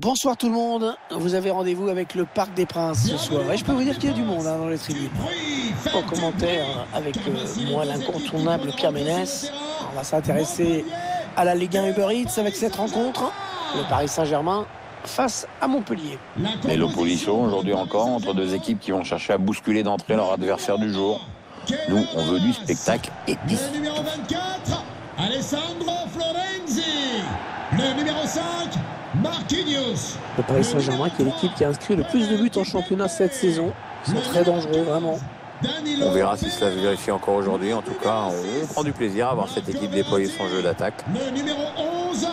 Bonsoir tout le monde, vous avez rendez-vous avec le Parc des Princes ce soir. Et je peux vous dire qu'il y a du monde hein, dans les tribunes. En commentaire avec euh, moi l'incontournable Pierre Ménès. On va s'intéresser à la Ligue 1 Uber Eats avec cette rencontre. Le Paris Saint-Germain face à Montpellier. Et l'opposition aujourd'hui encore entre deux équipes qui vont chercher à bousculer d'entrée leur adversaire du jour. Nous, on veut du spectacle et du Le numéro 24, Alessandro Florenzi. Le numéro 5, Marquinhos. Le Paris Saint-Germain qui est l'équipe qui a inscrit le plus de buts en championnat cette saison. Ils sont très dangereux, vraiment. On verra si cela se vérifie encore aujourd'hui. En tout cas, on prend du plaisir à voir cette équipe déployer son jeu d'attaque. Le numéro 11,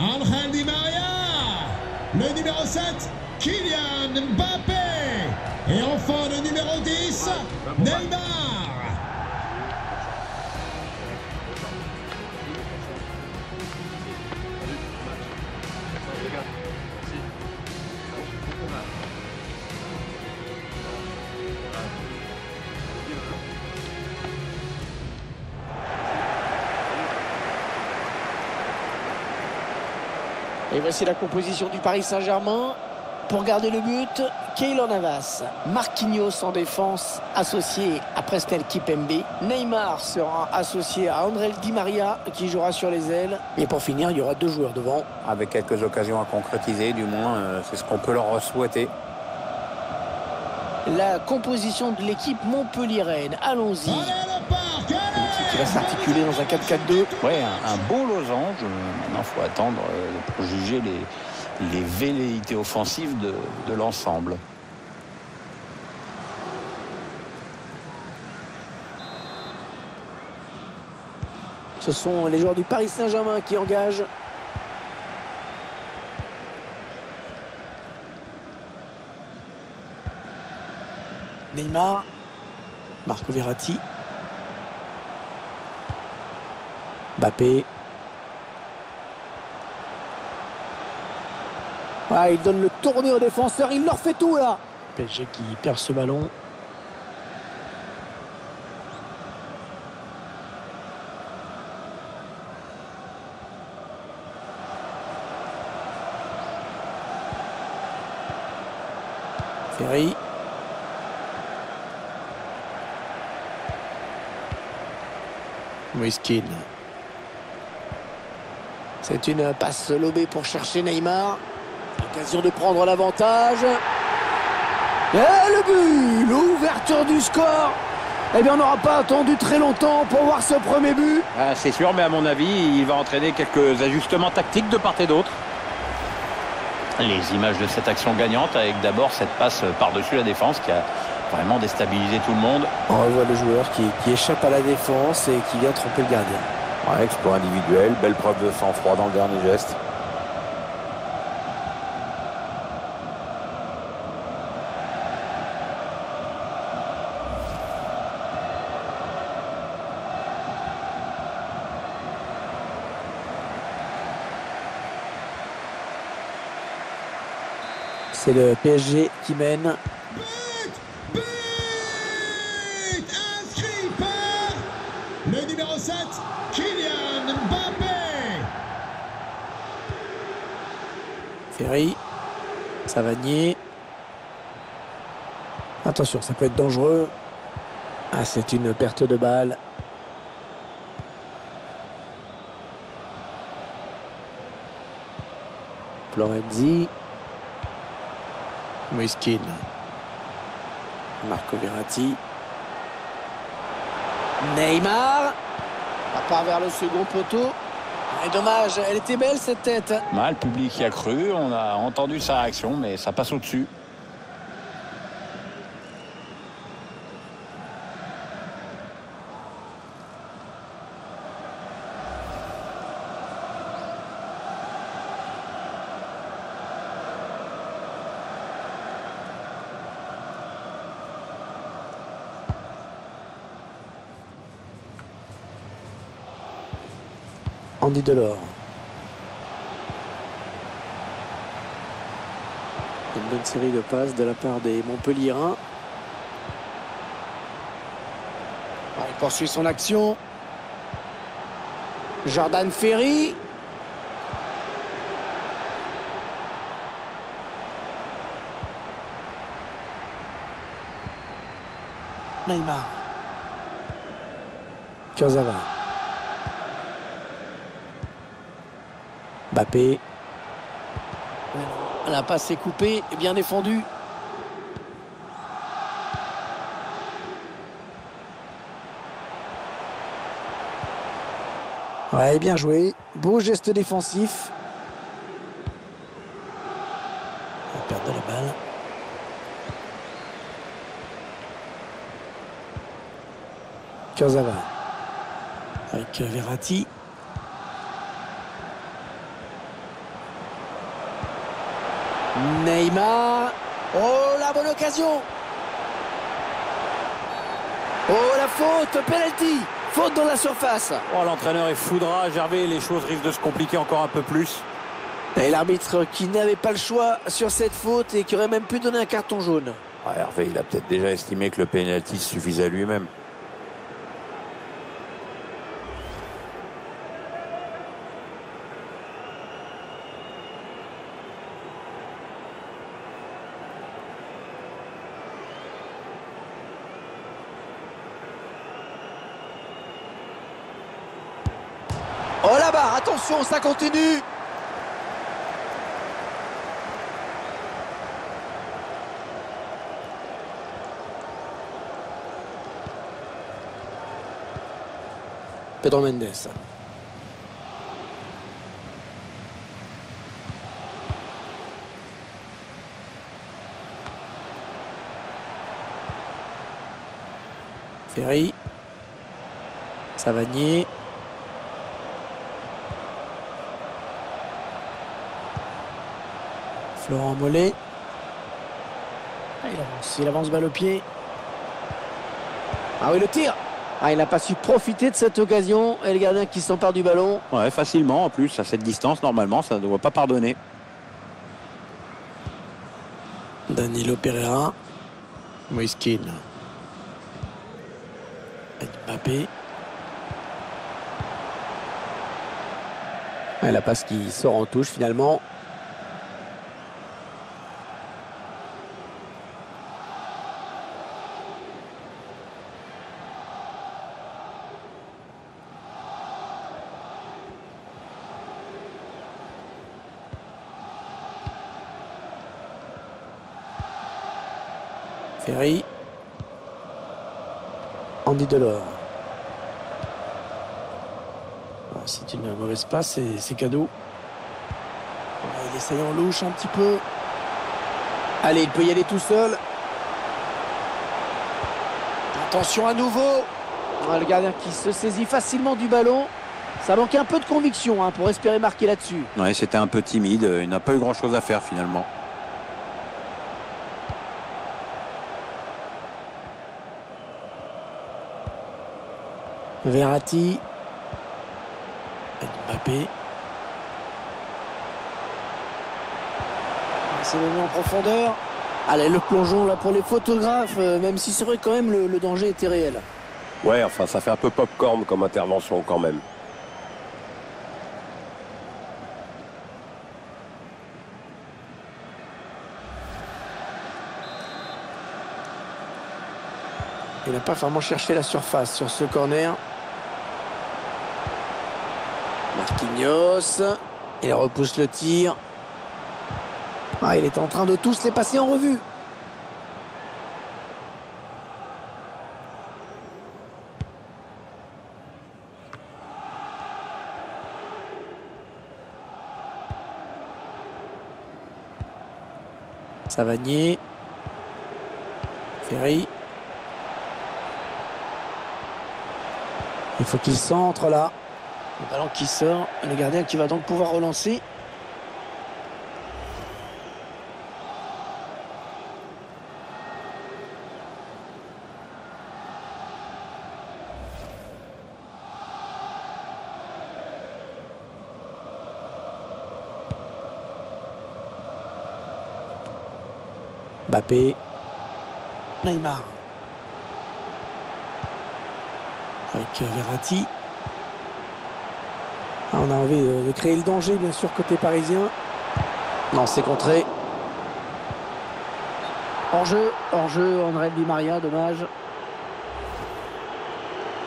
Angel Di Maria. Le numéro 7, Kylian Mbappé. Et enfin le numéro 10, Neymar. Voici la composition du Paris Saint-Germain. Pour garder le but, Keylor Navas, Marquinhos en défense, associé à Prestel Kipembe. Neymar sera associé à André Di Maria, qui jouera sur les ailes. Et pour finir, il y aura deux joueurs devant. Avec quelques occasions à concrétiser, du moins, euh, c'est ce qu'on peut leur souhaiter. La composition de l'équipe Montpellier-Rennes. Allons-y. Allez le parc, L'équipe qui va s'articuler dans un 4-4-2. Ouais, un, un beau losange. Maintenant, il faut attendre euh, pour juger les, les velléités offensives de, de l'ensemble. Ce sont les joueurs du Paris Saint-Germain qui engagent. Neymar, Marco Verratti, Mbappé. Ah, il donne le tourné aux défenseurs, il leur fait tout là. PSG qui perd ce ballon. Ferry. Moiskin. C'est une passe lobée pour chercher Neymar. Occasion de prendre l'avantage. Et le but L'ouverture du score Eh bien, on n'aura pas attendu très longtemps pour voir ce premier but. Ah, c'est sûr, mais à mon avis, il va entraîner quelques ajustements tactiques de part et d'autre. Les images de cette action gagnante avec d'abord cette passe par-dessus la défense qui a vraiment déstabilisé tout le monde. On revoit le joueur qui, qui échappe à la défense et qui vient tromper le gardien. Ouais, exploit individuel, belle preuve de sang-froid dans le dernier geste. C'est le PSG qui mène. But But Inscrit par le numéro 7, Kylian Mbappé. Ferry. Attention, ça peut être dangereux. Ah, c'est une perte de balle. Florenzi. Moiskin. Marco Verratti. Neymar. À part vers le second poteau. Et dommage, elle était belle cette tête. Mal, le public y a cru, on a entendu sa réaction, mais ça passe au-dessus. Andy Delors. Une bonne série de passes de la part des Montpellierins. Il poursuit son action. Jordan Ferry. Neymar. Kurzawa. Mbappé. La passe est coupée et bien défendue. Ouais, bien joué. Beau geste défensif. On perd de la balle. Kurzawa. Avec Verratti. Neymar. Oh, la bonne occasion. Oh, la faute, penalty. Faute dans la surface. Oh, l'entraîneur est foudra, Gervais, les choses risquent de se compliquer encore un peu plus. Et l'arbitre qui n'avait pas le choix sur cette faute et qui aurait même pu donner un carton jaune. Ah, Hervé, il a peut-être déjà estimé que le pénalty suffisait à lui-même. Oh là-bas, ça continue. Pedro Mendes. Ferry. Savanier. Florent Mollet. Ah, il avance, il avance balle au pied. Ah oui, le tir ah, Il n'a pas su profiter de cette occasion. Et le gardien qui s'empare du ballon. Ouais, facilement en plus, à cette distance, normalement, ça ne doit pas pardonner. Danilo Pereira. Moiskin. Mbappé. Et la passe qui sort en touche finalement. Ferry. Andy Delors. Ah, C'est une mauvaise passe, c'est cadeau. Il essaye en louche un petit peu. Allez, il peut y aller tout seul. Attention à nouveau. Ah, Le gardien qui se saisit facilement du ballon. Ça manquait un peu de conviction hein, pour espérer marquer là-dessus. Ouais, c'était un peu timide, il n'a pas eu grand-chose à faire finalement. Verratti. Mbappé. C'est donné en profondeur. Allez, le plongeon là pour les photographes, euh, même si c'est vrai quand même le, le danger était réel. Ouais, enfin, ça fait un peu popcorn comme intervention quand même. Il n'a pas vraiment cherché la surface sur ce corner. Marquinhos. Il repousse le tir. Ah, il est en train de tous les passer en revue. Savanier. Ferry. Il faut qu'il centre là. Le ballon qui sort. Le gardien qui va donc pouvoir relancer. Mbappé. Neymar. Avec Verratti. Ah, on a envie de, créer le danger, bien sûr, côté parisien. Non, c'est contré. Hors-jeu, hors-jeu, André Di Maria, dommage.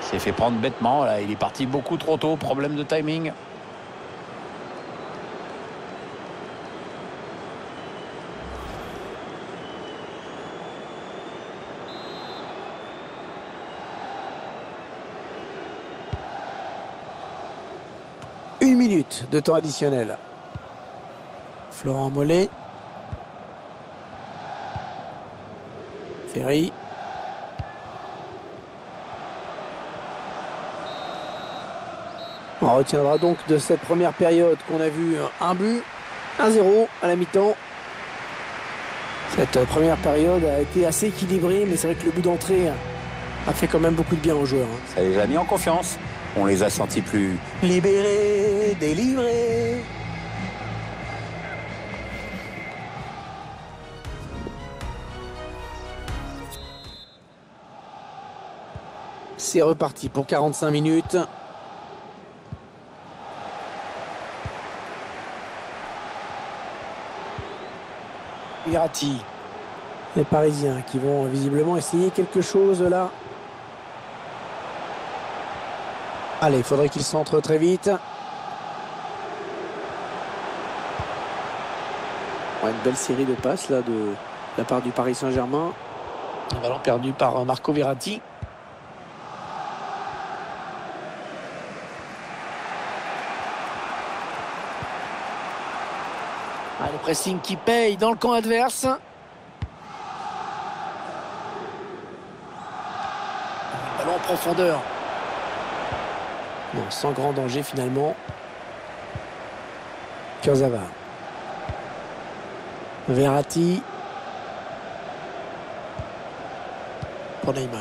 S'est fait prendre bêtement, là. Il est parti beaucoup trop tôt, problème de timing. Une minute de temps additionnel. Florent Mollet. Ferry. On retiendra donc de cette première période qu'on a vu un but, 1-0 à la mi-temps. Cette première période a été assez équilibrée, mais c'est vrai que le but d'entrée a fait quand même beaucoup de bien aux joueurs. hein. Ça les a mis en confiance. On les a sentis plus Libéré, délivré. C'est reparti pour 45 minutes. Verratti. Les Parisiens qui vont visiblement essayer quelque chose là. Allez, il faudrait qu'il centre très vite. Ouais, une belle série de passes là de la part du Paris Saint-Germain. Un ballon perdu par Marco Verratti. Ah, le pressing qui paye dans le camp adverse. Ballon en profondeur. Sans grand danger finalement. Kurzawa. Verratti. Pour Neymar.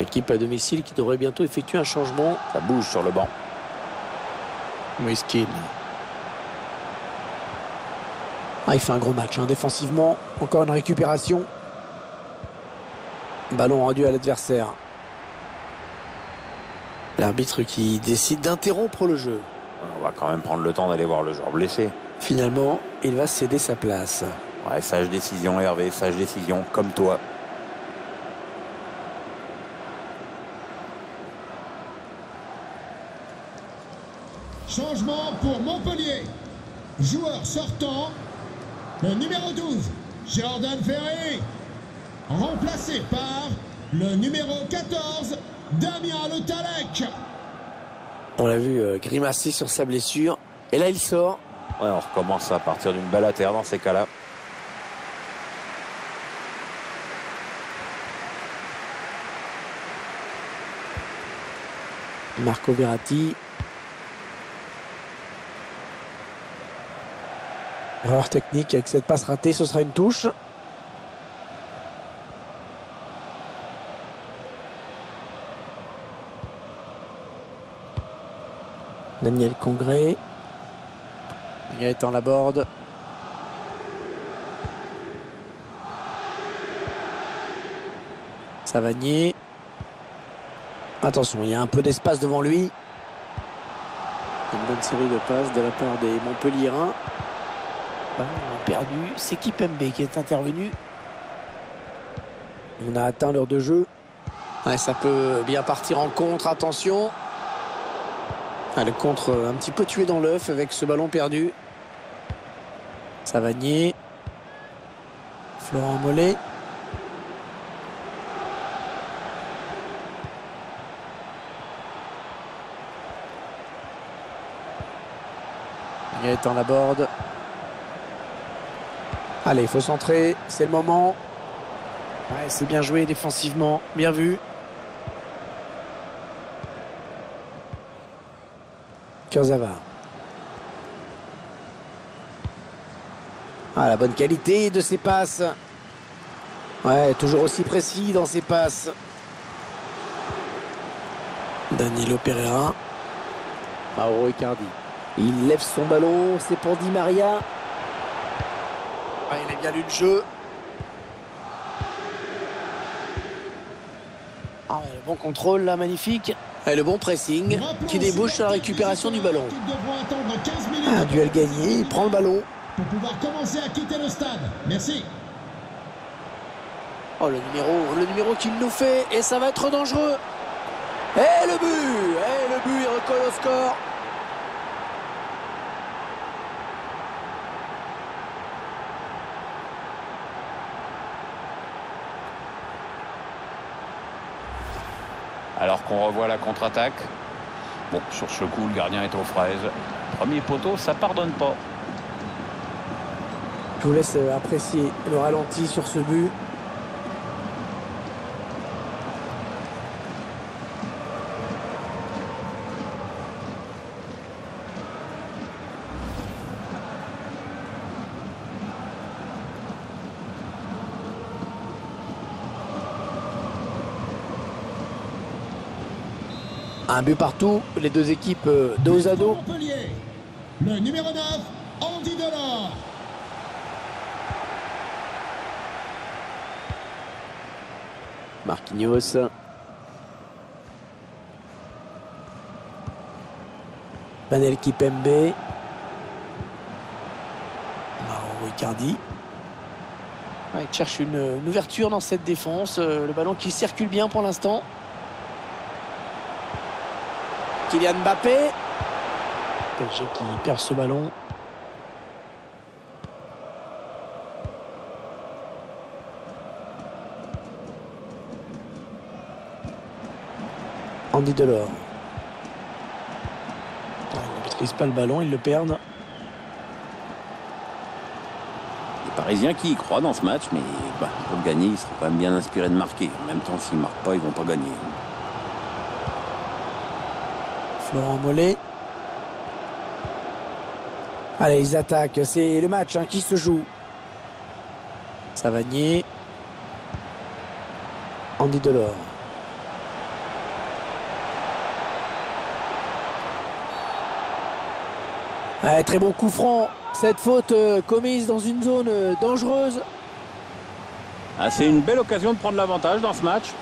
L'équipe à domicile qui devrait bientôt effectuer un changement. Ça bouge sur le banc. Moiskin. Ah, il fait un gros match hein, défensivement. Encore une récupération. Ballon rendu à l'adversaire. L'arbitre qui décide d'interrompre le jeu. On va quand même prendre le temps d'aller voir le joueur blessé. Finalement, il va céder sa place. Ouais, sage décision Hervé, sage décision, comme toi. Changement pour Montpellier. Joueur sortant, le numéro 12, Jordan Ferré. Remplacé par le numéro 14, Damien Le Talec. On l'a vu euh, grimacer sur sa blessure. Et là, il sort. Ouais, on recommence à partir d'une balle à terre dans ces cas-là. Marco Verratti. Erreur technique avec cette passe ratée, ce sera une touche. Daniel Congré. Gaëtan Laborde. Savanier. Attention, il y a un peu d'espace devant lui. Une bonne série de passes de la part des Montpellierins. Ballon perdu, c'est Kipembe qui est intervenu? On a atteint l'heure de jeu. Ouais, ça peut bien partir en contre, attention. Ah, le contre euh, un petit peu tué dans l'œuf avec ce ballon perdu. Savanier. Florent Mollet. Gaëtan Laborde. Allez, il faut centrer. C'est le moment. Ouais, c'est bien joué défensivement. Bien vu. Ah, la bonne qualité de ses passes. Ouais, toujours aussi précis dans ses passes. Danilo Pereira. Mauro Icardi. Il lève son ballon, c'est pour Di Maria. Il a bien lu le jeu. Ah, bon contrôle là, magnifique. Et le bon pressing qui débouche sur la récupération du ballon. Ils devront attendre 15 minutes Un duel gagné, il prend le ballon. pour pouvoir commencer à quitter le stade. Merci. Oh le numéro, le numéro qu'il nous fait et ça va être dangereux. Et le but Et le but, il recolle au score. Alors qu'on revoit la contre-attaque. Bon, sur ce coup, le gardien est aux fraises. Premier poteau, ça pardonne pas. Je vous laisse apprécier le ralenti sur ce but. Un but partout, les deux équipes euh, dos à dos. Montpellier. Le numéro 9, Andy Delors. Marquinhos. Panel Kipembe. Mauro Icardi. Ouais, il cherche une, une ouverture dans cette défense. Euh, le ballon qui circule bien pour l'instant. Kylian Mbappé. PSG qui perd ce ballon. Andy Delors. Ouais, Ils ne maîtrisent pas le ballon, ils le perdent. Les Parisiens qui y croient dans ce match, mais bah, pour gagner, ils seraient quand même bien inspirés de marquer. En même temps, s'ils ne marquent pas, ils vont pas gagner. Florent Mollet. Allez, ils attaquent. C'est le match hein, qui se joue. Savanier. Andy Delors. Très bon coup franc. Cette faute euh, commise dans une zone euh, dangereuse. Ah, c'est une belle occasion de prendre l'avantage dans ce match.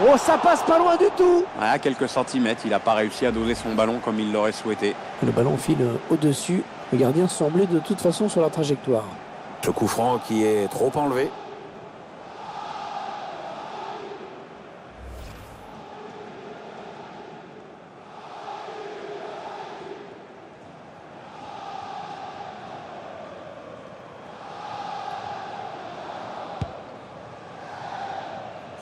Oh, ça passe pas loin du tout. À quelques centimètres, il n'a pas réussi à doser son ballon comme il l'aurait souhaité. Le ballon file euh, au-dessus. Le gardien semblait de toute façon sur la trajectoire. Ce coup franc qui est trop enlevé.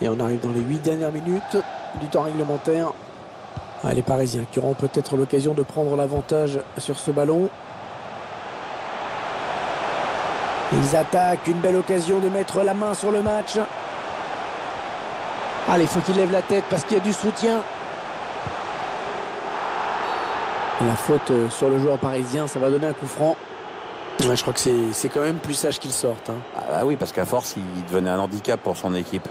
Et on arrive dans les 8 dernières minutes du temps réglementaire. Ah, les Parisiens qui auront peut-être l'occasion de prendre l'avantage sur ce ballon. Ils attaquent, une belle occasion de mettre la main sur le match. Allez, il faut qu'ils lèvent la tête parce qu'il y a du soutien. La faute sur le joueur parisien, ça va donner un coup franc. Ouais, je crois que c'est c'est quand même plus sage qu'il sorte. hein. Ah bah oui, parce qu'à force, il devenait un handicap pour son équipe.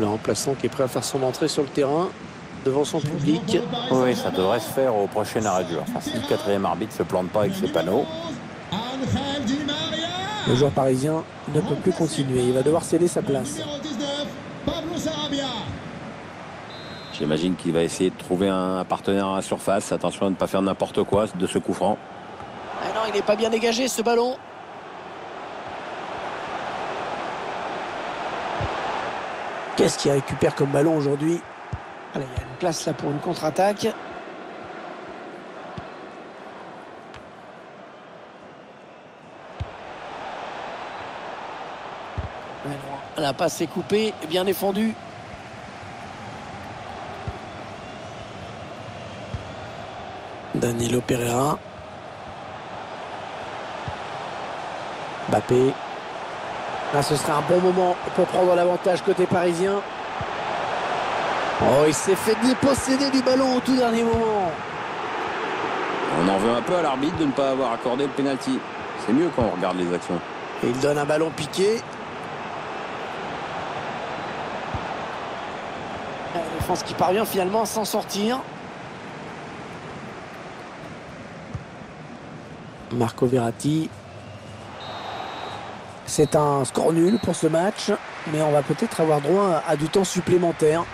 Le remplaçant qui est prêt à faire son entrée sur le terrain devant son public. Oui, ça devrait se faire au prochain arrêt jeu. Enfin, si le quatrième arbitre se plante pas avec ses panneaux. Le joueur parisien ne peut plus continuer. Il va devoir céder sa place. Numéro 19, Pablo Sarabia. J'imagine qu'il va essayer de trouver un partenaire à la surface. Attention à ne pas faire n'importe quoi de ce coup franc. Ah non, il n'est pas bien dégagé ce ballon. Qu'est-ce qu'il récupère comme ballon aujourd'hui Allez, il y a une place là pour une contre-attaque. La passe est coupée, bien défendue. Danilo Pereira. Mbappé. Là, ce sera un bon moment pour prendre l'avantage côté parisien. Oh, il s'est fait déposséder du ballon au tout dernier moment. On en veut un peu à l'arbitre de ne pas avoir accordé le pénalty. C'est mieux quand on regarde les actions. Et il donne un ballon piqué. La défense qui parvient finalement à s'en sortir. Marco Verratti. C'est un score nul pour ce match, mais on va peut-être avoir droit à du temps supplémentaire.